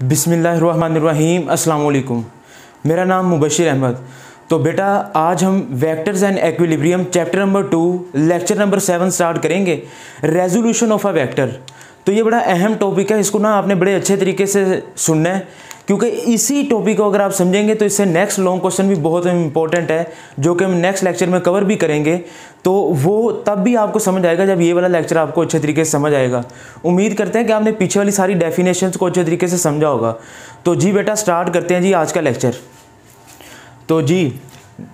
बिसमीम अल्लाम मेरा नाम मुबशर अहमद। तो बेटा, आज हम vectors and equilibrium chapter number two lecture number seven start करेंगे रेजोल्यूशन ऑफ़ अ वेक्टर तो ये बड़ा अहम टॉपिक है, इसको ना आपने बड़े अच्छे तरीके से सुनना है। क्योंकि इसी टॉपिक को अगर आप समझेंगे तो इससे नेक्स्ट लॉन्ग क्वेश्चन भी बहुत इंपॉर्टेंट है, जो कि हम नेक्स्ट लेक्चर में कवर भी करेंगे। तो वो तब भी आपको समझ आएगा जब ये वाला लेक्चर आपको अच्छे तरीके से समझ आएगा। उम्मीद करते हैं कि आपने पीछे वाली सारी डेफिनेशंस को अच्छे तरीके से समझा होगा। तो जी बेटा स्टार्ट करते हैं जी आज का लेक्चर तो जी,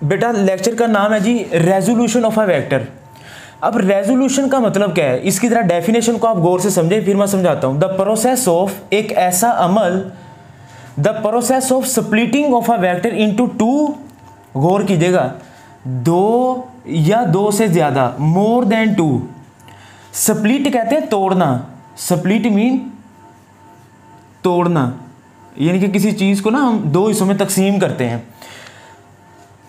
बेटा लेक्चर का नाम है जी रेजोल्यूशन ऑफ़ अ वैक्टर अब रेजोल्यूशन का मतलब क्या है? इसकी तरह डेफिनेशन को आप गौर से समझें, फिर मैं समझाता हूँ। द प्रोसेस ऑफ़ एक ऐसा अमल the process of splitting of a vector into two गौर कीजिएगा, दो या दो से ज़्यादा मोर देन टू स्प्लिट कहते हैं तोड़ना. स्प्लिट मीन तोड़ना. यानी कि किसी चीज़ को ना हम दो हिस्सों में तकसीम करते हैं.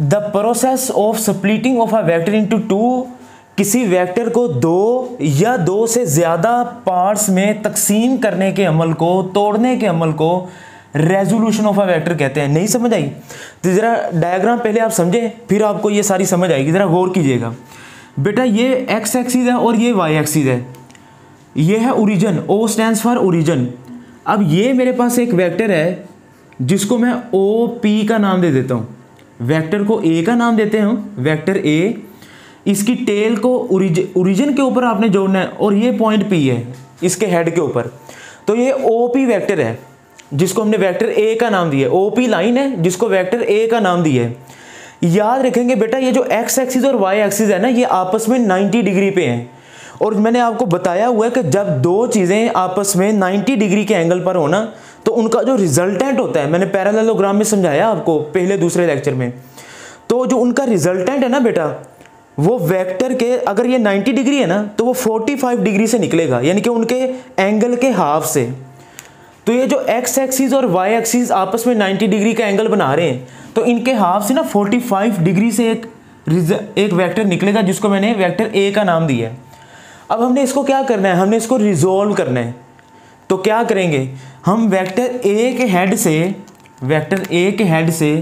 The process of splitting of a vector into two किसी वेक्टर को दो या दो से ज़्यादा पार्ट्स में तकसीम करने के अमल को, तोड़ने के अमल को रेजोल्यूशन ऑफ़ अ वेक्टर कहते हैं। नहीं समझ आई? तो ज़रा डायग्राम पहले आप समझें, फिर आपको ये सारी समझ आएगी। ज़रा गौर कीजिएगा। बेटा, ये एक्स एक्सिस है और ये वाई एक्सिस है। ये है origin O stand for origin अब ये मेरे पास एक वेक्टर है, जिसको मैं ओ पी का नाम दे देता हूँ। वेक्टर को ए का नाम देते हैं वेक्टर ए इसकी टेल को ओरिजिन के ऊपर आपने जोड़ना है और ये पॉइंट पी है, इसके हेड के ऊपर। तो ये ओ पी वैक्टर है। जिसको हमने वेक्टर ए का नाम दिया है। ओपी लाइन है, जिसको वेक्टर ए का नाम दिया है। याद रखेंगे बेटा, ये जो एक्स एक्सिस और वाई एक्सिस है ना, ये आपस में 90 डिग्री पे हैं। और मैंने आपको बताया हुआ है कि जब दो चीज़ें आपस में 90 डिग्री के एंगल पर होना तो उनका जो रिजल्टेंट होता है, मैंने पैरालेलोग्राम में समझाया आपको पहले दूसरे लेक्चर में। तो जो उनका रिजल्टेंट है ना बेटा, वो वेक्टर के, अगर ये 90 डिग्री है ना तो वो 45 डिग्री से निकलेगा। यानी कि उनके एंगल के हाफ़ से। तो ये जो एक्स एक्सिस और वाई एक्सिस आपस में 90 डिग्री का एंगल बना रहे हैं तो इनके हाफ़ से ना 45 डिग्री से एक एक वेक्टर निकलेगा जिसको मैंने वेक्टर ए का नाम दिया है। अब हमने इसको क्या करना है? हमने इसको रिजोल्व करना है। तो क्या करेंगे? हम वेक्टर ए के हेड से वेक्टर ए के हेड से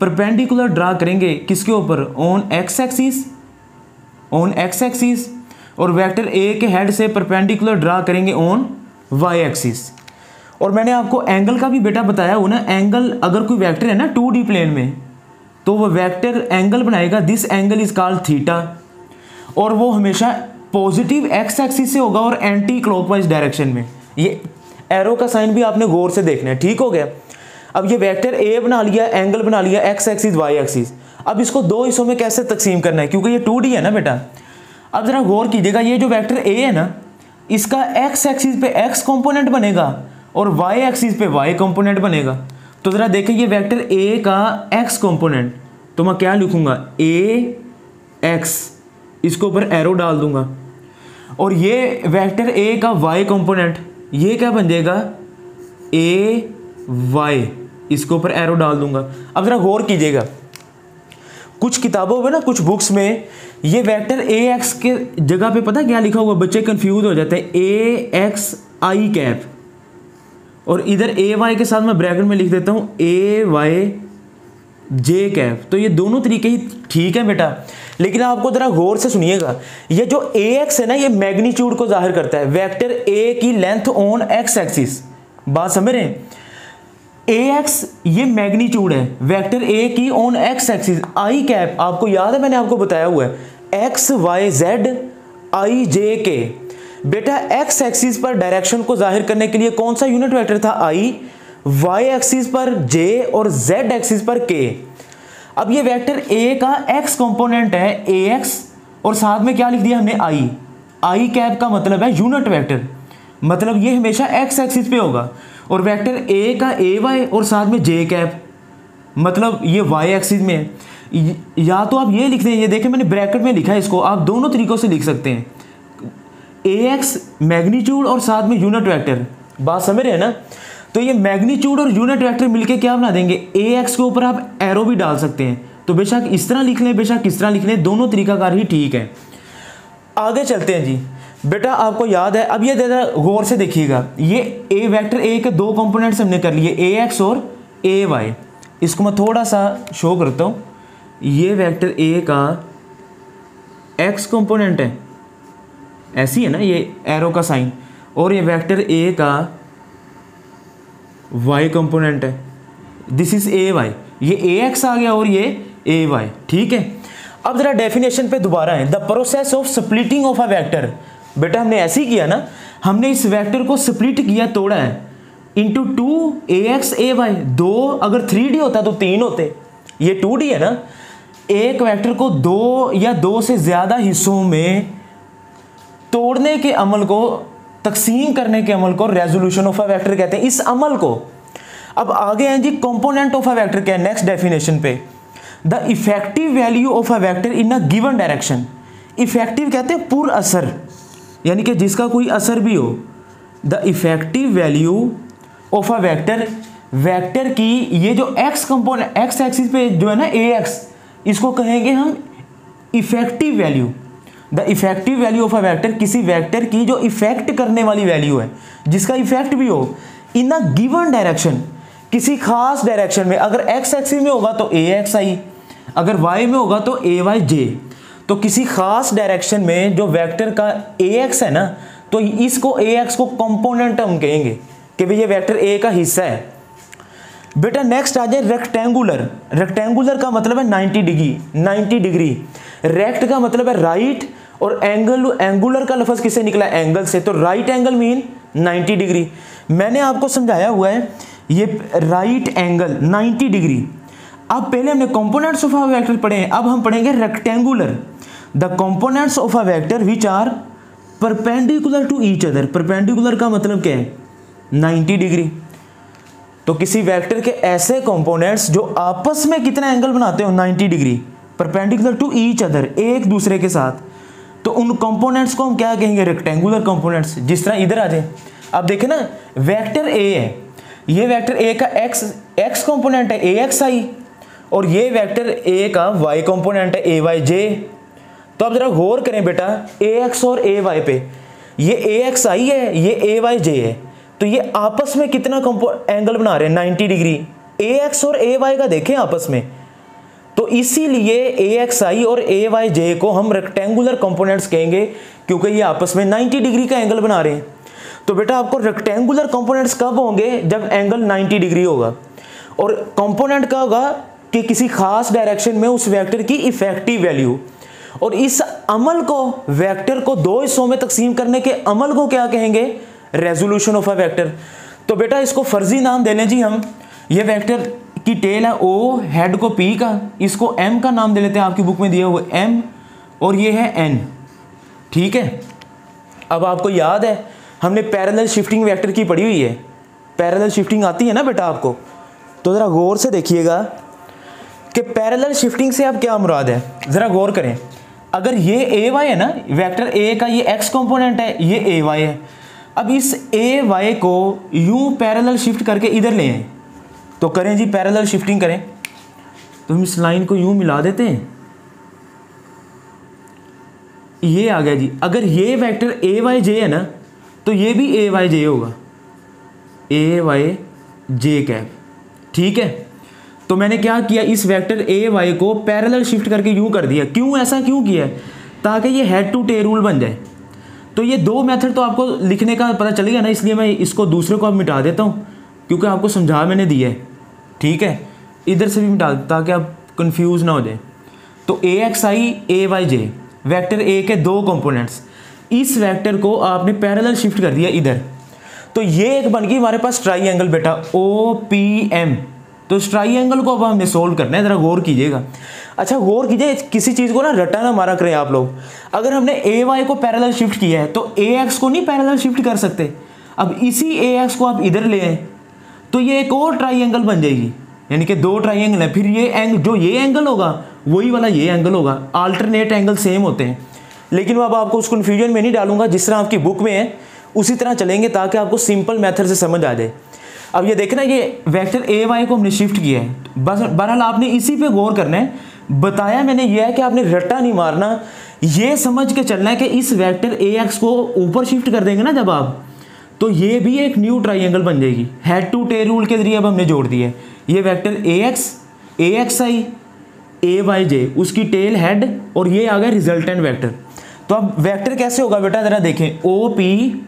परपेंडिकुलर ड्रा करेंगे किसके ऊपर? On X axis on X axis और वेक्टर ए के हेड से परपेंडिकुलर ड्रा करेंगे ऑन वाई एक्सिस और मैंने आपको एंगल का भी बेटा बताया हो ना एंगल अगर कोई वेक्टर है ना टू डी प्लेन में तो वो वेक्टर एंगल बनाएगा this angle is called theta और वो हमेशा पॉजिटिव एक्स एक्सिस से होगा और एंटी क्लॉकवाइज डायरेक्शन में। ये एरो का साइन भी आपने गौर से देखना है, ठीक हो गया? अब ये वेक्टर ए बना लिया एंगल बना लिया एक्स एक्सिस वाई एक्सिस अब इसको दो हिस्सों में कैसे तकसीम करना है, क्योंकि ये टू है ना बेटा? अब ज़रा गौर कीजिएगा, ये जो वेक्टर ए है ना, इसका एक्स एक्सिस पे एक्स कंपोनेंट बनेगा और वाई एक्सिस पे वाई कंपोनेंट बनेगा। तो ज़रा देखें ये वेक्टर ए का एक्स कंपोनेंट तो मैं क्या लिखूँगा? ए एक्स इसके ऊपर एरो डाल दूँगा। और ये वेक्टर ए का वाई कंपोनेंट ये क्या बन जाएगा ए वाई इसके ऊपर एरो डाल दूँगा। अब ज़रा गौर कीजिएगा। कुछ किताबों में ना, कुछ बुक्स में ये वेक्टर ए एक्स के जगह पे पता क्या लिखा हुआ? बच्चे कंफ्यूज हो जाते हैं। ए एक्स आई कैप और इधर ए वाई के साथ मैं ब्रैकेट में लिख देता हूँ ए वाई जे कैप तो ये दोनों तरीके ही ठीक है बेटा। लेकिन आपको ज़रा गौर से सुनिएगा, ये जो ए एक्स है ना, ये मैग्नीट्यूड को ज़ाहिर करता है। वेक्टर ए की लेंथ ऑन एक्स एक्सिस बात समझ रहे हैं? ए एक्स ये मैग्नीट्यूड है। वेक्टर ए की on X axis I cap आपको याद है, मैंने आपको बताया हुआ है? X Y Z I J K बेटा एक्स एक्सिस पर डायरेक्शन को ज़ाहिर करने के लिए कौन सा यूनिट वेक्टर था? आई वाई एक्सिस पर जे और जेड एक्सिस पर के अब ये वेक्टर ए का एक्स कंपोनेंट है ए एक्स और साथ में क्या लिख दिया हमने? आई आई कैप का मतलब है यूनिट वेक्टर मतलब ये हमेशा एक्स एक्सिस पे होगा। और वेक्टर ए का ए वाई और साथ में जे कैप मतलब ये वाई एक्सिस में है। या तो आप ये लिख दें, ये देखें मैंने ब्रैकेट में लिखा है इसको। आप दोनों तरीकों से लिख सकते हैं। ए एक्स मैग्नीट्यूड और साथ में यूनिट वेक्टर। बात समझ रहे हैं ना? तो ये मैग्नीट्यूड और यूनिट वेक्टर मिलके क्या बना देंगे? ए एक्स के ऊपर आप एरो भी डाल सकते हैं। तो बेशक इस तरह लिख लें, बेशक इस तरह लिख लें, दोनों तरीकाकार ही ठीक है। आगे चलते हैं जी। बेटा, आपको याद है, अब ये जरा गौर से देखिएगा। ये ए वेक्टर ए के दो कंपोनेंट्स हमने कर लिए ए एक्स और ए वाई इसको मैं थोड़ा सा शो करता हूँ। ये वेक्टर ए का एक्स कंपोनेंट है। ऐसी है ना ये एरो का साइन और ये वेक्टर ए का वाई कंपोनेंट है। दिस इज़ ए वाई ये ए एक्स आ गया और ये ए वाई ठीक है? अब जरा डेफिनेशन पे दोबारा है the process of splitting of a vector बेटा, हमने ऐसे ही किया ना? हमने इस वेक्टर को स्प्लिट किया, तोड़ा है। Into two A X A Y दो अगर थ्री डी होता तो तीन होते। ये टू डी है ना? एक वेक्टर को दो या दो से ज़्यादा हिस्सों में तोड़ने के अमल को, तकसीम करने के अमल को रेजोल्यूशन ऑफ़ अ वेक्टर कहते हैं, इस अमल को। अब आगे हैं जी कंपोनेंट ऑफ़ अ वेक्टर क्या है? नेक्स्ट डेफिनेशन पे। The effective value of a vector in a given direction effective कहते हैं पुर असर। यानी कि जिसका कोई असर भी हो। The effective value of a vector vector की ये जो एक्स कंपोनेंट एक्स एक्सिस पे जो है ना ए एक्स इसको कहेंगे हम effective value the effective value of a vector किसी वैक्टर की जो इफ़ेक्ट करने वाली वैल्यू है, जिसका इफ़ेक्ट भी हो इन अ गिवन डायरेक्शन किसी खास डायरेक्शन में, अगर एक्स एक्सिस में होगा तो ए एक्स आई अगर वाई में होगा तो ए वाई जे तो किसी खास डायरेक्शन में जो वेक्टर का ए एक्स है ना तो इसको ए एक्स को कंपोनेंट हम कहेंगे कि भाई ये वेक्टर ए का हिस्सा है। बेटा नेक्स्ट आ जाए रेक्टेंगुलर रेक्टेंगुलर का मतलब है 90 डिग्री 90 डिग्री रेक्ट का मतलब है राइट और एंगल एंगुलर का लफज किसे निकला? एंगल से। तो राइट एंगल मीन 90 डिग्री मैंने आपको समझाया हुआ है, ये राइट एंगल 90 डिग्री अब पहले हमने कंपोनेंट्स ऑफ़ अ वेक्टर पढ़े हैं। अब हम पढ़ेंगे rectangular the components of a vector which are perpendicular to each other perpendicular का मतलब क्या है? 90 डिग्री तो किसी वेक्टर के ऐसे कंपोनेंट्स जो आपस में कितना एंगल बनाते हो 90 degree perpendicular to each other एक दूसरे के साथ. तो उन कंपोनेंट्स को हम क्या कहेंगे? रेक्टेंगुलर कंपोनेंट्स जिस तरह इधर आ जाए। अब देखें ना वेक्टर ए है। ये वेक्टर ए का एक्स एक्स कंपोनेंट है ए एक्स आई और ये वेक्टर ए का वाई कंपोनेंट है ए वाई जे तो अब जरा गौर करें बेटा ए एक्स और ए वाई पे। ये ए एक्स आई है, ये ए वाई जे है। तो ये आपस में कितना एंगल बना रहे हैं? Ninety degree. ए एक्स और ए वाई का देखें आपस में। तो इसीलिए ए एक्स आई और ए वाई जे को हम रेक्टेंगुलर कंपोनेंट्स कहेंगे, क्योंकि ये आपस में 90 डिग्री का एंगल बना रहे हैं। तो बेटा आपको रेक्टेंगुलर कंपोनेंट्स कब होंगे? जब एंगल 90 डिग्री होगा। और कंपोनेंट का होगा? कि किसी खास डायरेक्शन में उस वेक्टर की इफ़ेक्टिव वैल्यू और इस अमल को वेक्टर को दो हिस्सों में तकसीम करने के अमल को क्या कहेंगे? रेजोल्यूशन ऑफ़ अ वेक्टर तो बेटा इसको फर्जी नाम दे लें जी हम। ये वेक्टर की टेल है ओ हेड को पी का, इसको एम का नाम दे लेते हैं, आपकी बुक में दिया हुआ एम और ये है एन ठीक है? अब आपको याद है, हमने पैरेलल शिफ्टिंग वेक्टर की पढ़ी हुई है। पैरेलल शिफ्टिंग आती है ना बेटा आपको? तो ज़रा गौर से देखिएगा कि पैरेलल शिफ्टिंग से अब क्या मुराद है। ज़रा गौर करें। अगर ये ए वाई है ना वेक्टर ए का ये एक्स कंपोनेंट है, ये ए वाई है। अब इस ए वाई को यूँ पैरेलल शिफ्ट करके इधर ले आए। तो करें जी पैरेलल शिफ्टिंग करें। तो हम इस लाइन को यूँ मिला देते हैं। ये आ गया जी। अगर ये वेक्टर ए वाई जे है ना तो ये भी ए वाई जे होगा। ए वाई जे कैप ठीक है? तो मैंने क्या किया, इस वेक्टर ए वाई को पैरेलल शिफ्ट करके यूँ कर दिया। क्यों ऐसा क्यों किया ताकि ये हेड टू टे रूल बन जाए। तो ये दो मेथड तो आपको लिखने का पता चलेगा ना, इसलिए मैं इसको दूसरे को अब मिटा देता हूँ। क्योंकि आपको समझा मैंने दिया है। ठीक है? इधर से भी मिटा ताकि आप कंफ्यूज ना हो जाए। तो A X I A Y J vector A के दो कंपोनेंट्स इस वैक्टर को आपने पैरेलल शिफ्ट कर दिया इधर। तो ये एक बन गई हमारे पास ट्राई एंगल बेटा ओ पी एम तो एंगल को अब हमने सोल्व करना है, ज़रा गौर कीजिएगा। अच्छा गौर कीजिए, किसी चीज़ को ना रटा ना मारा करें आप लोग। अगर हमने ए वाई को पैरेलल शिफ्ट किया है तो ए एक्स को नहीं पैरेलल शिफ्ट कर सकते। अब इसी ए एक्स को आप इधर ले आए। तो ये एक और ट्राई एंगल बन जाएगी। यानी कि दो ट्राई एंगल है, फिर ये एंगल जो ये एंगल होगा, वही वाला ये एंगल होगा। आल्टरनेट एंगल सेम होते हैं। लेकिन अब आपको उस कन्फ्यूज़न में नहीं डालूँगा, जिस तरह आपकी बुक में है, उसी तरह चलेंगे ताकि आपको सिंपल मेथड से समझ आ जाए। अब ये देखना, ये वेक्टर ए वाई को हमने शिफ्ट किया है। बस, बहरहाल आपने इसी पे गौर करना है। बताया मैंने यह है कि आपने रट्टा नहीं मारना। ये समझ के चलना है कि इस वेक्टर ए एक्स को ऊपर शिफ्ट कर देंगे ना जब आप। तो ये भी एक न्यू ट्राइंगल बन जाएगी। हेड टू टे रूल के ज़रिए अब हमने जोड़ दिया ये vector A X A X I A Y J उसकी टेल हेड और ये आ गया रिजल्टेंट वेक्टर तो अब वेक्टर कैसे होगा बेटा? ज़रा देखें। O P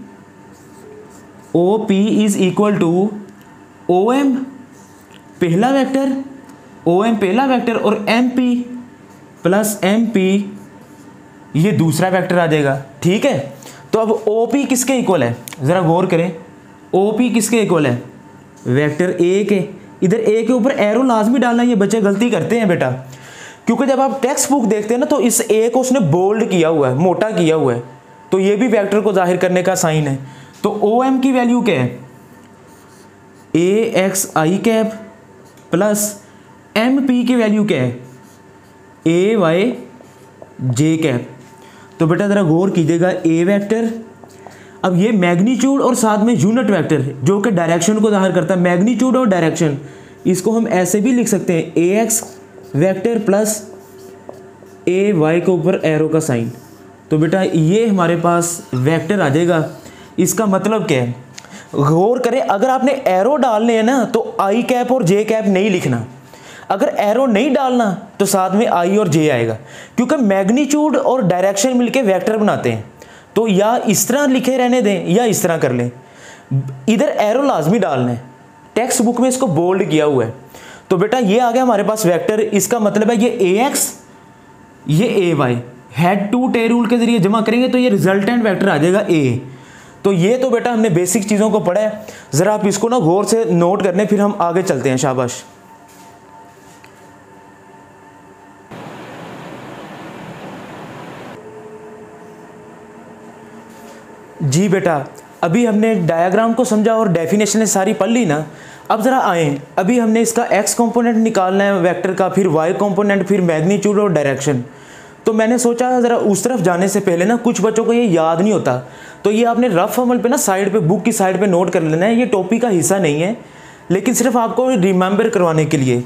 O P is equal to O M पहला वेक्टर ओ एम पहला वेक्टर और M P plus M P ये दूसरा वेक्टर आ जाएगा। ठीक है? तो अब ओ पी किसके इक्वल है? ज़रा गौर करें। ओ पी किसके इक्वल है? वेक्टर ए के। इधर ए के ऊपर एरो लाजमी डालना, ये बच्चे गलती करते हैं बेटा। क्योंकि जब आप टेक्स्ट बुक देखते हैं ना तो इस ए को उसने बोल्ड किया हुआ है, मोटा किया हुआ है। तो ये भी वेक्टर को ज़ाहिर करने का साइन है। तो ओ एम की वैल्यू क्या है? A X I cap plus M P की वैल्यू क्या है? ए वाई जे कैप तो बेटा ज़रा गौर कीजिएगा ए वैक्टर अब ये मैग्नीट्यूड और साथ में यूनिट वेक्टर जो कि डायरेक्शन को ज़ाहिर करता है मैग्नीट्यूड और डायरेक्शन इसको हम ऐसे भी लिख सकते हैं A X vector plus A Y के ऊपर एरो का साइन तो बेटा ये हमारे पास वैक्टर आ जाएगा। इसका मतलब क्या है? गौर करें, अगर आपने एरो डालने हैं ना तो आई कैप और जे कैप नहीं लिखना। अगर एरो नहीं डालना तो साथ में आई और जे आएगा। क्योंकि मैग्नीट्यूड और डायरेक्शन मिलके वेक्टर बनाते हैं। तो या इस तरह लिखे रहने दें, या इस तरह कर लें। इधर एरो लाजमी डालना टेक्स्ट बुक में इसको बोल्ड किया हुआ है। तो बेटा, ये आ गया हमारे पास वेक्टर इसका मतलब है ये ए एक्स ये A Y head to tail rule के ज़रिए जमा करेंगे तो ये रिजल्टेंट वेक्टर आ जाएगा ए तो ये तो बेटा हमने बेसिक चीज़ों को पढ़ा है। ज़रा आप इसको ना गौर से नोट करने, फिर हम आगे चलते हैं, शाबाश। जी बेटा, अभी हमने डायग्राम को समझा और डेफिनेशन सारी पढ़ ली ना? अब ज़रा आए। अभी हमने इसका एक्स कंपोनेंट निकालना है वेक्टर का, फिर वाई कंपोनेंट फिर मैग्नीट्यूड और डायरेक्शन तो मैंने सोचा ज़रा उस तरफ़ जाने से पहले ना, कुछ बच्चों को ये याद नहीं होता। तो ये आपने रफ अमल पे ना साइड पे बुक की साइड पे नोट कर लेना है। ये टॉपिक का हिस्सा नहीं है, लेकिन सिर्फ़ आपको रिमेंबर करवाने के लिए।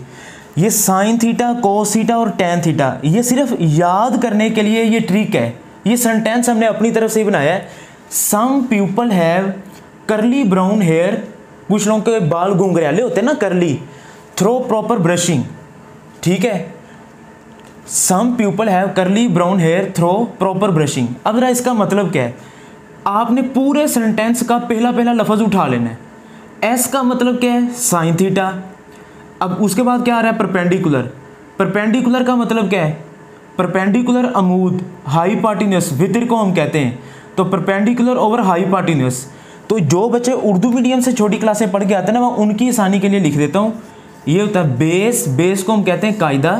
ये साइन थीटा कोस थीटा और टेन थीटा ये सिर्फ़ याद करने के लिए ये ट्रिक है। ये सेंटेंस हमने अपनी तरफ़ से ही बनाया है। Some people have curly brown hair कुछ लोगों के बाल घुंघरैले होते हैं ना करली थ्रो प्रॉपर ब्रशिंग ठीक है? Some people have curly brown hair through proper brushing अब जरा इसका मतलब क्या है? आपने पूरे सेंटेंस का पहला पहला लफज उठा लेना है। एस का मतलब क्या है? साइन थीटा अब उसके बाद क्या आ रहा है? परपेंडिकुलर परपेंडिकुलर का मतलब क्या है? परपेंडिकुलर अमूद हाई पार्टिनियस वितिर को हम कहते हैं। तो परपेंडिकुलर ओवर हाई पार्टिनियस तो जो बच्चे उर्दू मीडियम से छोटी क्लासें पढ़ के आते हैं ना, मैं उनकी आसानी के लिए लिख देता हूँ। ये होता है बेस बेस को हम कहते हैं कायदा।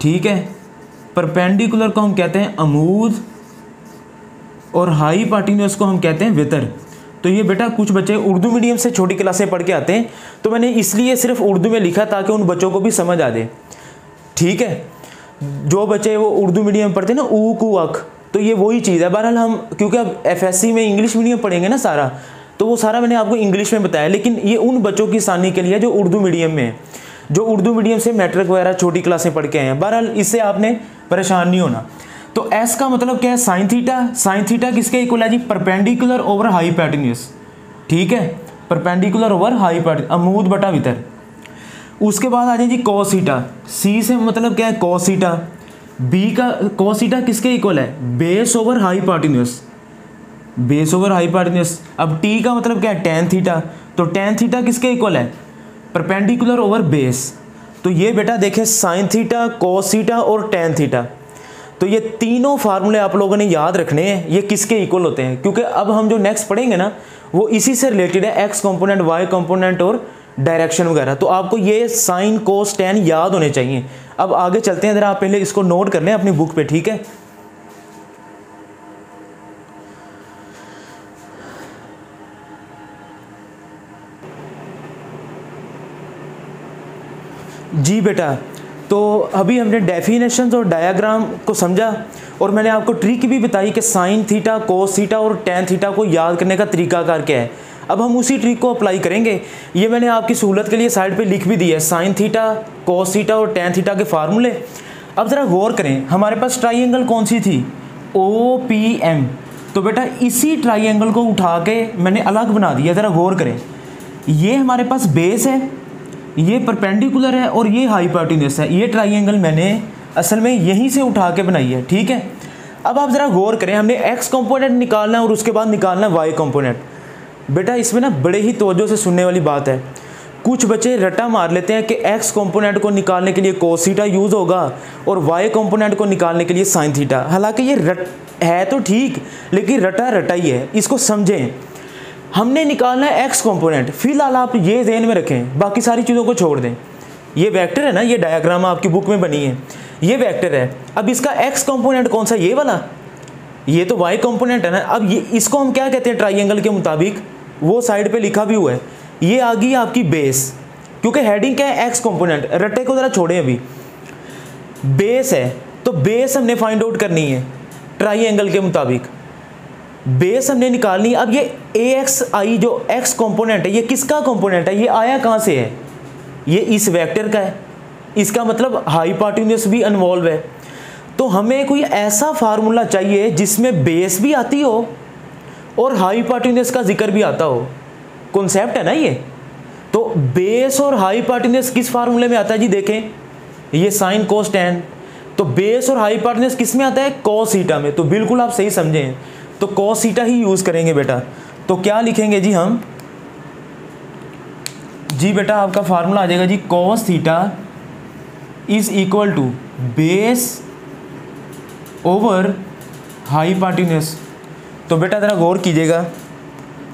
ठीक है? परपेंडिकुलर को हम कहते हैं अमूद और हाई पार्टिनियस को हम कहते हैं वितर। तो ये बेटा कुछ बच्चे उर्दू मीडियम से छोटी क्लासें पढ़ के आते हैं तो मैंने इसलिए सिर्फ़ उर्दू में लिखा ताकि उन बच्चों को भी समझ आ जाए। ठीक है? जो बच्चे वो उर्दू मीडियम पढ़ते हैं ना, ऊ, कु, अख। तो ये वही चीज़ है। बहरहाल हम, क्योंकि अब एफएससी में इंग्लिश मीडियम पढ़ेंगे ना सारा तो वो सारा मैंने आपको इंग्लिश में बताया। लेकिन ये उन बच्चों की आसानी के लिए जो उर्दू मीडियम में है, जो उर्दू मीडियम से मैट्रिक वगैरह छोटी क्लासें पढ़ के आए हैं। बहरहाल इससे आपने परेशान नहीं होना। तो एस का मतलब क्या है? साइन थीटा साइन थीटा किसके इक्वल है जी? परपेंडिकुलर ओवर हाई पैटिनियस ठीक है? परपेंडिकुलर ओवर हाई पैट अमूद बटा वितर उसके बाद आ जाए जी कोसीटा सी से मतलब क्या है? कोसीटा बी का कोसीटा किसके इक्वल है? Base over hypotenuse base over hypotenuse अब टी का मतलब क्या है? टेन थीटा तो टेन थीटा किसके इक्वल है? परपेंडिकुलर ओवर बेस तो ये बेटा देखें साइन थीटा कोसीटा और टेन थीटा तो ये तीनों फार्मूले आप लोगों ने याद रखने हैं, ये किसके इक्वल होते हैं? क्योंकि अब हम जो नेक्स्ट पढ़ेंगे ना, वो इसी से रिलेटेड है एक्स कंपोनेंट वाई कंपोनेंट और डायरेक्शन वगैरह. तो आपको ये साइन कोस टेन याद होने चाहिए। अब आगे चलते हैं, ज़रा आप पहले इसको नोट कर लें अपनी बुक पे, ठीक है? जी बेटा तो अभी हमने डेफिनेशंस और डायग्राम को समझा और मैंने आपको ट्रिक भी बताई कि साइन थीटा कोस थीटा और टेन थीटा को याद करने का तरीका कार क्या है। अब हम उसी ट्रिक को अप्लाई करेंगे। ये मैंने आपकी सहूलत के लिए साइड पे लिख भी दिया है साइन थीटा कोस थीटा और टेन थीटा के फार्मूले अब ज़रा गौर करें, हमारे पास ट्राइंगल कौन सी थी? ओ पी एम तो बेटा, इसी ट्राइंगल को उठा के मैंने अलग बना दिया, ज़रा गौर करें। ये हमारे पास बेस है, ये परपेंडिकुलर है और ये हाइपोटेन्यूस है। ये ट्राइंगल मैंने असल में यहीं से उठा के बनाई है, ठीक है? अब आप ज़रा गौर करें, हमने एक्स कंपोनेंट निकालना है और उसके बाद निकालना है वाई कंपोनेंट बेटा, इसमें ना बड़े ही तोजो से सुनने वाली बात है। कुछ बच्चे रटा मार लेते हैं कि एक्स कंपोनेंट को निकालने के लिए कोसीटा यूज़ होगा और वाई कंपोनेंट को निकालने के लिए साइन थीटा हालाँकि ये रट है तो ठीक, लेकिन रटा रटा ही है। इसको समझें। हमने निकालना है एक्स कंपोनेंट फ़िलहाल आप ये जहन में रखें। बाकी सारी चीज़ों को छोड़ दें। ये वेक्टर है ना, ये डायग्राम आपकी बुक में बनी है। ये वेक्टर है। अब इसका एक्स कंपोनेंट कौन सा? ये वाला? ये तो वाई कंपोनेंट है ना। अब ये, इसको हम क्या कहते हैं? ट्राइंगल के मुताबिक? वो साइड पे लिखा भी हुआ है। ये आ गई आपकी बेस क्योंकि हेडिंग क्या है? एक्स कंपोनेंट रट्टे को ज़रा छोड़ें अभी। बेस है तो बेस हमने फाइंड आउट करनी है ट्राइंगल के मुताबिक। बेस हमने निकालनी है। अब ये ए एक्स आई जो एक्स कंपोनेंट है, ये किसका कंपोनेंट है? ये आया कहाँ से है? ये इस वेक्टर का है। इसका मतलब हाईपार्टिन्यूस भी इन्वॉल्व है। तो हमें कोई ऐसा फार्मूला चाहिए जिसमें बेस भी आती हो। और हाईपार्टिन्यूस का ज़िक्र भी आता हो। कॉन्सेप्ट है ना ये? तो बेस और हाईपार्टिन्यूस किस फार्मूले में आता है जी देखें? ये साइन कोस टेन तो बेस और हाईपार्टिन्यूस किसमें आता है? कॉस सीटा में। तो बिल्कुल आप सही समझें तो कॉस सीटा ही यूज़ करेंगे बेटा। तो क्या लिखेंगे जी हम? जी बेटा, आपका फार्मूला आ जाएगा जी cos theta is equal to base over hypotenuse तो बेटा ज़रा गौर कीजिएगा।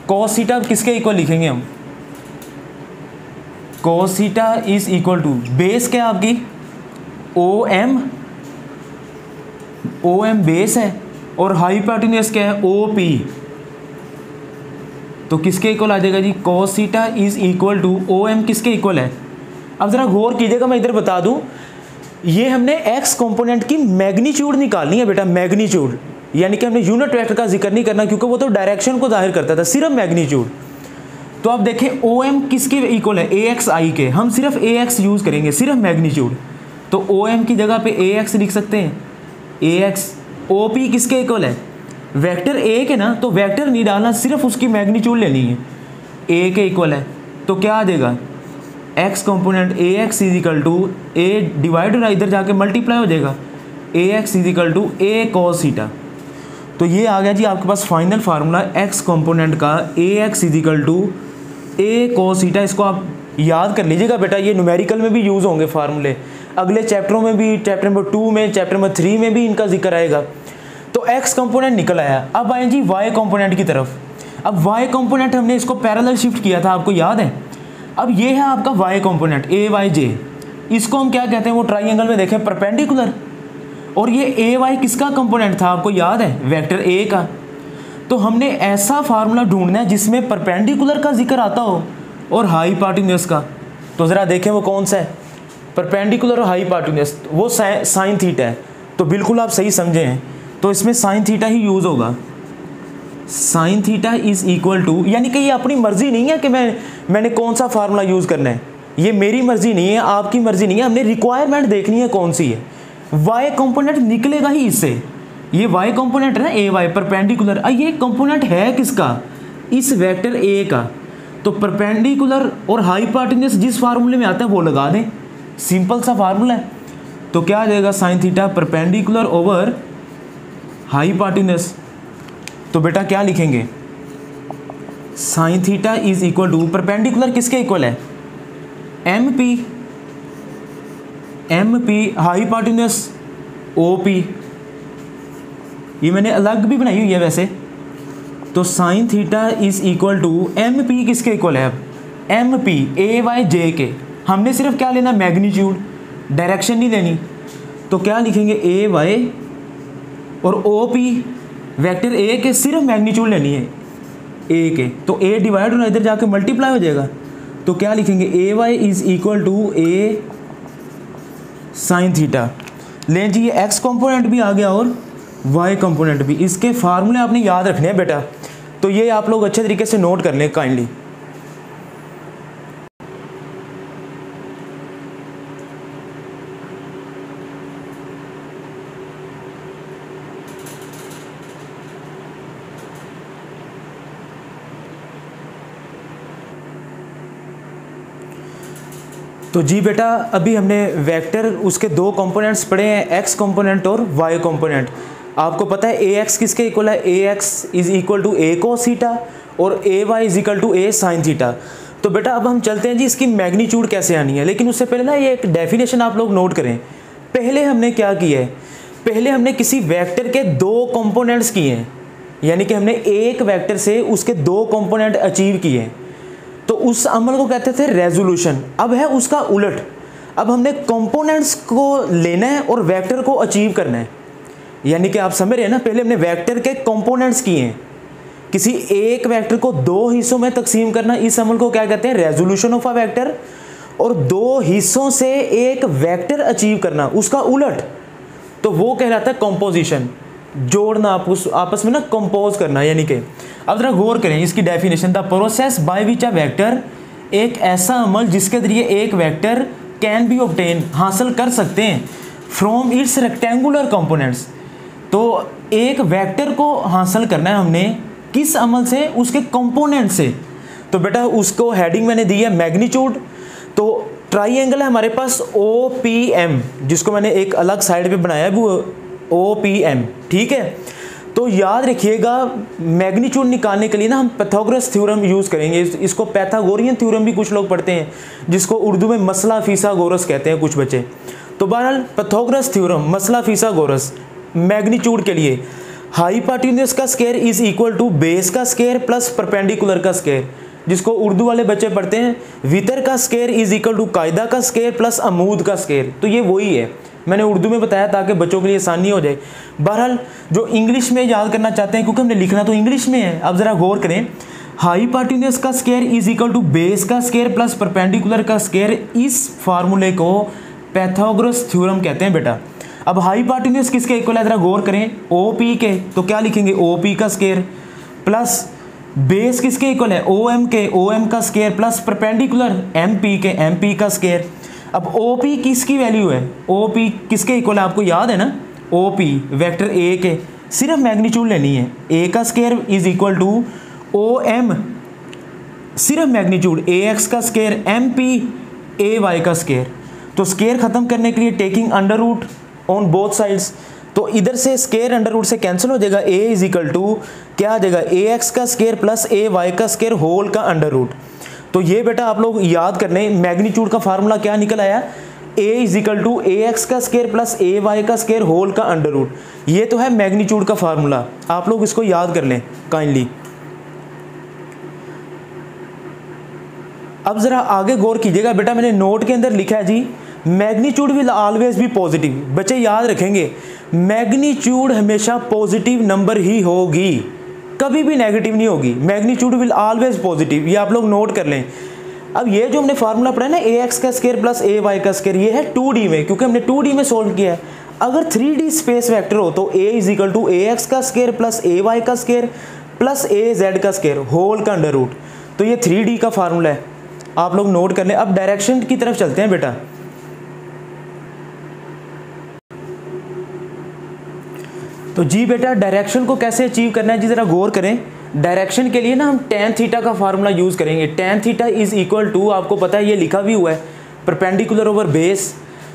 कॉस सीटा किसके इक्वल लिखेंगे हम? Cos theta is equal to base क्या आपकी? O M O M base है। और हाईपार्टिन्यूस क्या है? ओ पी तो किसके इक्वल आ जाएगा जी? Cos theta is equal to O M किसके इक्वल है? अब ज़रा गौर कीजिएगा, मैं इधर बता दूँ। ये हमने एक्स कंपोनेंट की मैग्नीट्यूड निकालनी है बेटा मैग्नीट्यूड यानी कि हमने यूनिट वेक्टर का ज़िक्र नहीं करना क्योंकि वो तो डायरेक्शन को ज़ाहिर करता था, सिर्फ़ मैग्नीट्यूड तो आप देखें ओ एम किसके इक्वल है? ए एक्स आई के। हम सिर्फ़ ए एक्स यूज़ करेंगे, सिर्फ़ मैग्नीट्यूड तो ओ एम की जगह पे ए एक्स लिख सकते हैं। ए एक्स ओ पी किसके इक्वल है? वेक्टर ए के ना तो वेक्टर नहीं डालना, सिर्फ़ उसकी मैग्नीट्यूड लेनी है। ए के इक्वल है तो क्या आ जाएगा X component A X equal to A divide इधर जाके मल्टीप्लाई हो जाएगा। A X equal to A cos theta तो ये आ गया जी आपके पास फाइनल फार्मूला एक्स कंपोनेंट का A X equal to A cos theta इसको आप याद कर लीजिएगा बेटा, ये न्यूमेरिकल में भी यूज़ होंगे फार्मूले अगले चैप्टरों में भी चैप्टर नंबर टू में चैप्टर नंबर थ्री में भी इनका ज़िक्र आएगा। तो एक्स कंपोनेंट निकल आया। अब आए जी वाई कंपोनेंट की तरफ़। अब वाई कंपोनेंट हमने इसको पैरेलल शिफ्ट किया था, आपको याद है? अब ये है आपका Y component A Y J इसको हम क्या कहते हैं, वो ट्राइंगल में देखें परपेंडिकुलर और ये ए वाई किसका कंपोनेंट था? आपको याद है? वेक्टर ए का। तो हमने ऐसा फार्मूला ढूंढना है जिसमें परपेंडिकुलर का ज़िक्र आता हो और हाई पार्टिन्यूस का। तो ज़रा देखें वो कौन सा है। परपेंडिकुलर और हाई पार्टिन्यूस वो साइन थीटा है। तो बिल्कुल आप सही समझे हैं। तो इसमें साइन थीटा ही यूज़ होगा। Sine theta is equal to यानी कि ये अपनी मर्ज़ी नहीं है कि मैं, मैंने कौन सा फार्मूला यूज़ करना है। ये मेरी मर्ज़ी नहीं है, आपकी मर्ज़ी नहीं है। हमने रिक्वायरमेंट देखनी है कौन सी है। वाई कंपोनेंट निकलेगा ही इससे। ये वाई कंपोनेंट है ना ए वाई परपेंडिकुलर ये कंपोनेंट है किसका? इस वेक्टर ए का। तो परपेंडिकुलर और हाईपार्टिनियस जिस फार्मूले में आता है, वो लगा दें। सिंपल सा फार्मूला है। तो क्या आ जाएगा? Sine theta perpendicular over hypotenuse तो बेटा क्या लिखेंगे? Sine theta is equal to perpendicular किसके इक्वल है? M P M P hy hypotenuse O P ये मैंने अलग भी बनाई हुई है वैसे। तो sine theta is equal to M P किसके इक्वल है? अब M P A Y J के हमने सिर्फ़ क्या लेना? मैग्नीट्यूड डायरेक्शन नहीं लेनी। तो क्या लिखेंगे? ए वाई और ओ पी वैक्टर ए के सिर्फ़ मैग्नीट्यूड लेनी है। ए के तो ए डिवाइड होना इधर जाके मल्टीप्लाई हो जाएगा। तो क्या लिखेंगे? A Y is equal to A sine theta लें जी, ये एक्स कंपोनेंट भी आ गया और वाई कंपोनेंट भी। इसके फार्मूले आपने याद रखने हैं बेटा। तो ये आप लोग अच्छे तरीके से नोट कर लें काइंडली तो जी बेटा, अभी हमने वेक्टर उसके दो कंपोनेंट्स पढ़े हैं एक्स कंपोनेंट और वाई कंपोनेंट आपको पता है ए एक्स किसके इक्वल है? A X is equal to A cos theta और A Y is equal to A sine theta तो बेटा, अब हम चलते हैं जी, इसकी मैग्नीट्यूड कैसे आनी है? लेकिन उससे पहले ना, ये एक डेफिनेशन आप लोग नोट करें। पहले हमने क्या किया है? पहले हमने किसी वेक्टर के दो कंपोनेंट्स किए हैं। यानी कि हमने एक वेक्टर से उसके दो कंपोनेंट अचीव किए हैं। तो उस अमल को कहते थे रेजोल्यूशन अब है उसका उलट. अब हमने कंपोनेंट्स को लेना है और वेक्टर को अचीव करना है. यानी कि आप समझ रहे हैं ना, पहले हमने वेक्टर के कंपोनेंट्स किए हैं. किसी एक वेक्टर को दो हिस्सों में तकसीम करना, इस अमल को क्या कहते हैं? रेजोल्यूशन ऑफ़ अ वेक्टर और दो हिस्सों से एक वेक्टर अचीव करना, उसका उलट. तो वो कहलाता है कंपोजिशन जोड़ना आपस आपस में ना कंपोज करना, यानी कि, अब जरा गौर करें, इसकी definition the process by which a vector एक ऐसा अमल जिसके ज़रिए एक वेक्टर कैन बी ऑप्टेन हासिल कर सकते हैं फ्रॉम इट्स रेक्टेंगुलर कंपोनेंट्स तो एक वेक्टर को हासिल करना है हमने, किस अमल से? उसके कंपोनेंट से। तो बेटा, उसको हेडिंग मैंने दी है मैग्नीट्यूड तो ट्राइंगल है हमारे पास ओ पी एम जिसको मैंने एक अलग साइड पे बनाया है, वो ओ पी एम ठीक है? तो याद रखिएगा, मैग्नीट्यूड निकालने के लिए ना हम पैथोग्रस थ्योरम यूज़ करेंगे। इसको पैथागोरियन थ्योरम भी कुछ लोग पढ़ते हैं, जिसको उर्दू में मसला फीसा गोरस कहते हैं कुछ बच्चे। तो बहरहाल पैथोग्रस थ्योरम मसला फीसा गोरस मैग्नीट्यूड के लिए। हाईपार्टीनियस का square is equal to base का स्केयर प्लस परपेंडिकुलर का स्केयर जिसको उर्दू वाले बच्चे पढ़ते हैं। वितर का स्केयर इज़ इक्वल टू कायदा का स्केयर प्लस अमूद का स्केयर तो ये वही है। मैंने उर्दू में बताया ताकि बच्चों के लिए आसानी हो जाए। बहरहाल, जो इंग्लिश में याद करना चाहते हैं, क्योंकि हमने लिखना तो इंग्लिश में है, अब ज़रा गौर करें। हाई पार्टीनियस का square is equal to base का स्केयर प्लस परपेंडिकुलर का स्केयर इस फार्मूले को पैथोग्रस थ्योरम कहते हैं बेटा। अब हाई पार्टीनियस किसके इक्वल है, ज़रा गौर करें। ओ पी के तो क्या लिखेंगे? ओ पी का स्केयर प्लस बेस किसके इक्वल है? ओ एम के ओ एम का square plus perpendicular M P के एम पी का स्केयर। अब ओ पी किसकी वैल्यू है? ओ पी किसके इक्वल है? आपको याद है ना? ओ पी वैक्टर ए के। सिर्फ़ मैग्नीट्यूड लेनी है। ए का square is equal to O M सिर्फ़ मैग्नीट्यूड ए एक्स का square M P A Y का स्केयर तो स्केयर ख़त्म करने के लिए taking under root on both sides तो इधर से स्केयर अंडर रूट से कैंसिल हो जाएगा। ए इज़ इक्वल टू क्या आ जाएगा? ए एक्स का स्केयर प्लस ए वाई का स्केयर होल का अंडर रूट तो ये बेटा आप लोग याद कर लें, मैग्नीट्यूड का फार्मूला क्या निकल आया? A is equal to A X का स्केयर प्लस ए वाई का स्केयर होल का अंडर रूट ये तो है मैग्नीट्यूड का फार्मूला। आप लोग इसको याद कर लें काइंडली अब ज़रा आगे गौर कीजिएगा। बेटा मैंने नोट के अंदर लिखा है जी, magnitude will always be positive बच्चे याद रखेंगे, मैग्नीट्यूड हमेशा पॉजिटिव नंबर ही होगी। कभी भी नेगेटिव नहीं होगी। मैग्नीट्यूड विल ऑलवेज पॉजिटिव ये आप लोग नोट कर लें। अब ये जो हमने फार्मूला पढ़ा है ना ए एक्स का स्केयर प्लस ए वाई का स्केयर ये है टू डी में, क्योंकि हमने टू डी में सोल्व किया है। अगर थ्री डी स्पेस वैक्टर हो तो A is equal to A X का स्केयर प्लस ए वाई का स्केयर प्लस ए जेड का स्केयर होल का अंडर रूट तो ये थ्री डी का फार्मूला है। आप लोग नोट कर लें। अब डायरेक्शन की तरफ़ चलते हैं बेटा। तो जी बेटा डायरेक्शन को कैसे अचीव करना है? जी ज़रा गौर करें। डायरेक्शन के लिए ना हम टेन थीटा का फार्मूला यूज़ करेंगे। Tan theta is equal to आपको पता है, ये लिखा भी हुआ है परपेंडिकुलर ओवर बेस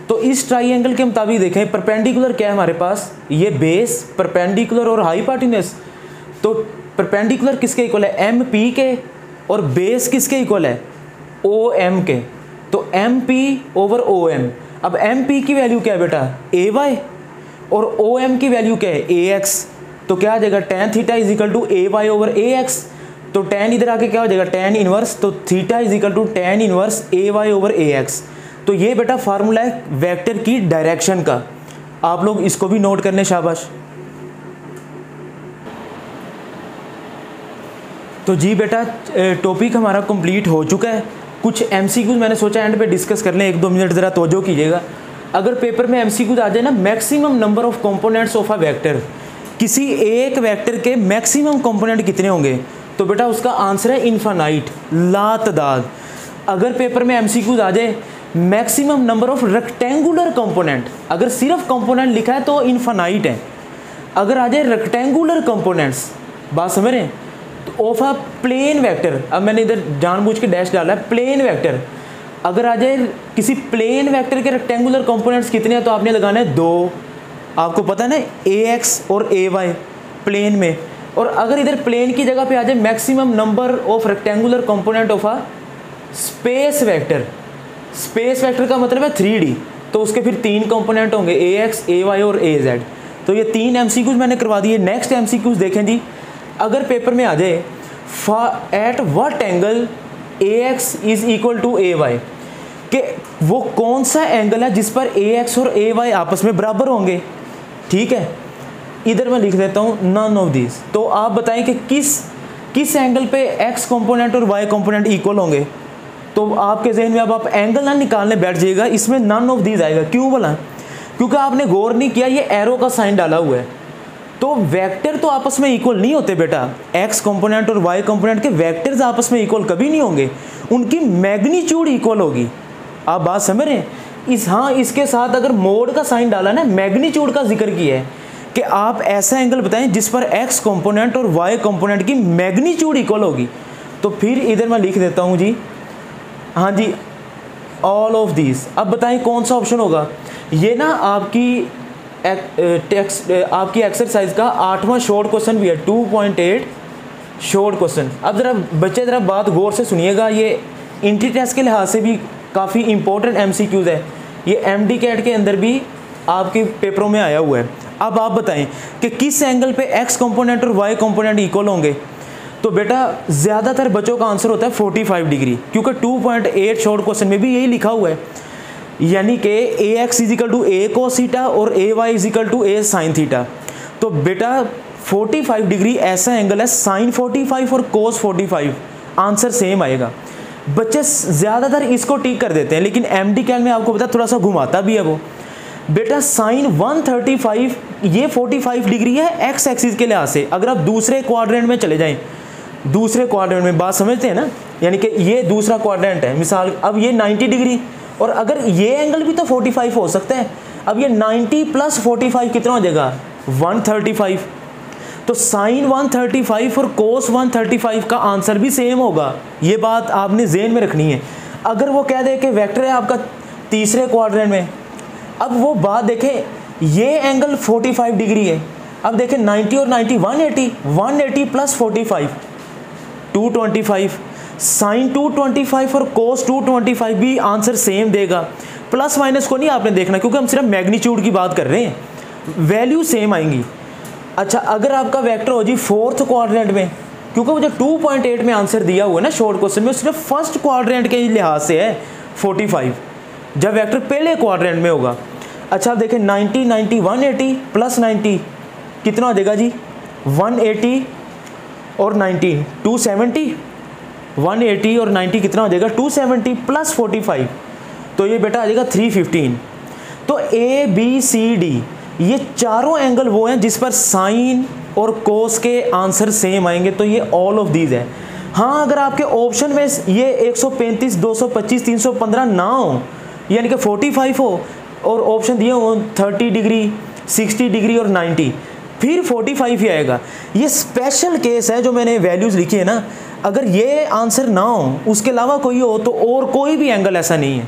तो इस ट्राइंगल के मुताबिक देखें परपेंडिकुलर क्या है हमारे पास? ये बेस परपेंडिकुलर और हाई पार्टिनेस तो परपेंडिकुलर किसके इक्वल है? एम पी के और बेस किसके इक्वल है? ओ एम के। तो M P over O M अब एम पी की वैल्यू क्या है बेटा? ए वाई और ओ एम की वैल्यू क्या है? ए एक्स तो क्या आ जाएगा? Tan theta is equal to A Y over A X तो टेन इधर आके क्या हो जाएगा? टेन इनवर्स तो theta is equal to tan inverse A Y over A X तो ये बेटा फार्मूला है वेक्टर की डायरेक्शन का। आप लोग इसको भी नोट करने शाबाश। तो जी बेटा टॉपिक हमारा कंप्लीट हो चुका है। कुछ एम मैंने सोचा एंड पे डिस्कस कर लें। एक दो मिनट ज़रा तोजो कीजिएगा। अगर पेपर में एम आ जाए ना maximum number of components of a vector किसी एक वेक्टर के मैक्सिमम कंपोनेंट कितने होंगे? तो बेटा उसका आंसर है इन्फानाइट लातदाद अगर पेपर में एम सी एमसीक्यूज आ जाए maximum number of rectangular component अगर सिर्फ़ कंपोनेंट लिखा है तो इन्फानाइट है। अगर आ जाए रेक्टेंगुलर कंपोनेंट्स बात समझ रहे हैं? ऑफ़ अ प्लेन वेक्टर अब मैंने इधर जानबूझ के डैश डाला है प्लेन वेक्टर अगर आ जाए किसी प्लेन वेक्टर के रेक्टेंगुलर कंपोनेंट्स कितने हैं तो आपने लगाना है दो। आपको पता है ना ए एक्स और ए वाई प्लेन में। और अगर इधर प्लेन की जगह पे आ जाए maximum number of rectangular component of a space vector space vector का मतलब है थ्री तो उसके फिर तीन कंपोनेंट होंगे ए एक्स ए वाई और ए जेड तो ये तीन एम मैंने करवा दिए नेक्स्ट एम देखें जी। अगर पेपर में आ जाए फा at what angle A X is equal to A Y कि वो कौन सा एंगल है जिस पर ए एक्स और ए वाई आपस में बराबर होंगे? ठीक है? इधर मैं लिख देता हूँ नन ऑफ़ दिस तो आप बताएँ कि किस किस एंगल पे एक्स कंपोनेंट और वाई कंपोनेंट इक्वल होंगे? तो आपके जहन में अब आप एंगल ना निकालने बैठ जाइएगा, इसमें नन ऑफ़ दीज आएगा। क्यों बोला? क्योंकि आपने गौर नहीं किया, ये एरो का साइन डाला हुआ है। तो वेक्टर तो आपस में इक्वल नहीं होते बेटा। एक्स कंपोनेंट और वाई कंपोनेंट के वेक्टर्स आपस में इक्वल कभी नहीं होंगे। उनकी मैग्नीट्यूड इक्वल होगी। आप बात समझ रहे हैं? इस हाँ इसके साथ अगर मोड का साइन डाला ना मैग्नीट्यूड का ज़िक्र किया है कि आप ऐसा एंगल बताएँ जिस पर एक्स कंपोनेंट और वाई कंपोनेंट की मैग्नीट्यूड इक्वल होगी। तो फिर इधर मैं लिख देता हूँ जी। हाँ जी ऑल ऑफ़ दीज अब बताएँ कौन सा ऑप्शन होगा? ये ना आपकी टेक्स आपकी एक्सरसाइज का आठवां शॉर्ट क्वेश्चन भी है two point eight short question अब ज़रा बच्चे, ज़रा बात गौर से सुनिएगा, ये इंट्री टेस्ट के लिहाज से भी काफ़ी इंपॉर्टेंट एम सी क्यूज़ है। ये एम डी कैट के अंदर भी आपके पेपरों में आया हुआ है। अब आप बताएँ कि किस एंगल पे एक्स कंपोनेंट और वाई कंपोनेंट इक्वल होंगे? तो बेटा, ज़्यादातर बच्चों का आंसर होता है 45 डिग्री क्योंकि 2.8 शॉर्ट क्वेश्चन में भी यही लिखा हुआ है। यानी कि A X equal to A cos theta और A Y equal to A sine theta तो बेटा 45 डिग्री ऐसा एंगल है साइन 45 और कोस 45 आंसर सेम आएगा। बच्चे, ज़्यादातर इसको टिक कर देते हैं, लेकिन एम डी कैल में आपको पता थोड़ा सा घुमाता भी है वो। बेटा साइन 135 ये 45 डिग्री है एक्स एक्सिस के लिहाज से। अगर आप दूसरे क्वाड्रेंट में चले जाएँ, दूसरे क्वाड्रेंट में, बात समझते हैं ना? यानी कि ये दूसरा क्वाड्रेंट है। मिसाल, अब ये 90 डिग्री और अगर ये एंगल भी तो 45 हो सकता है। अब ये 90 प्लस 45 कितना हो जाएगा? 135 तो साइन 135 और कोस 135 का आंसर भी सेम होगा। ये बात आपने जेन में रखनी है। अगर वो कह दे कि वेक्टर है आपका तीसरे क्वाड्रेंट में, अब वो बात देखें, ये एंगल 45 डिग्री है। अब देखें 90 और 90 180 180 प्लस 45 225 साइन 225 और कोस 225 भी आंसर सेम देगा। प्लस माइनस को नहीं आपने देखना, क्योंकि हम सिर्फ़ मैग्नीट्यूड की बात कर रहे हैं। वैल्यू सेम आएँगी। अच्छा अगर आपका वेक्टर हो जी फोर्थ क्वाड्रेंट में, क्योंकि जो 2.8 में आंसर दिया हुआ है ना शॉर्ट क्वेश्चन में सिर्फ़ फ़र्स्ट क्वाड्रेंट के लिहाज से है 45 जब वेक्टर पहले क्वाड्रेंट में होगा। अच्छा आप देखें 90 90 180 प्लस 90 कितना हो जाएगा जी 180 और 90 270 180 और 90 कितना हो जाएगा? 270 प्लस 45 तो ये बेटा आ जाएगा 315 तो ए बी सी डी ये चारों एंगल वो हैं जिस पर साइन और कोस के आंसर सेम आएँगे। तो ये ऑल ऑफ़ दीज है। हाँ अगर आपके ऑप्शन में ये 135 225 315 ना हो, यानी कि 45 हो, और ऑप्शन दिए हो 30 डिग्री 60 डिग्री और 90 फिर 45 ही आएगा। ये स्पेशल केस है जो मैंने वैल्यूज़ लिखी है ना अगर ये आंसर ना हो, उसके अलावा कोई हो तो और कोई भी एंगल ऐसा नहीं है।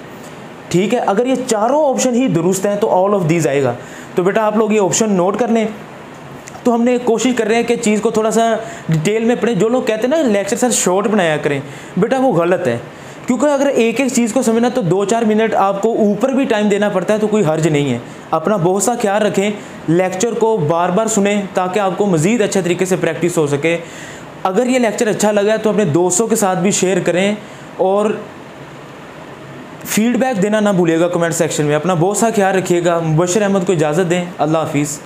ठीक है? अगर ये चारों ऑप्शन ही दुरुस्त हैं तो ऑल ऑफ़ दीज आएगा। तो बेटा आप लोग ये ऑप्शन नोट कर लें। तो हमने कोशिश कर रहे हैं कि चीज़ को थोड़ा सा डिटेल में पढ़ें। जो लोग कहते हैं ना लेक्चर सर शॉर्ट बनाया करें, बेटा वो गलत है। क्योंकि अगर एक एक चीज़ को समझना तो दो चार मिनट आपको ऊपर भी टाइम देना पड़ता है तो कोई हर्ज नहीं है। अपना बहुत सा ख्याल रखें लेक्चर को बार बार सुने, ताकि आपको मज़ीद अच्छे तरीके से प्रैक्टिस हो सके। अगर ये लेक्चर अच्छा लगा है तो अपने दोस्तों के साथ भी शेयर करें और फीडबैक देना ना भूलिएगा कमेंट सेक्शन में। अपना बहुत सा ख्याल रखिएगा। मुबशर अहमद को इजाज़त दें। अल्लाह हाफिज़।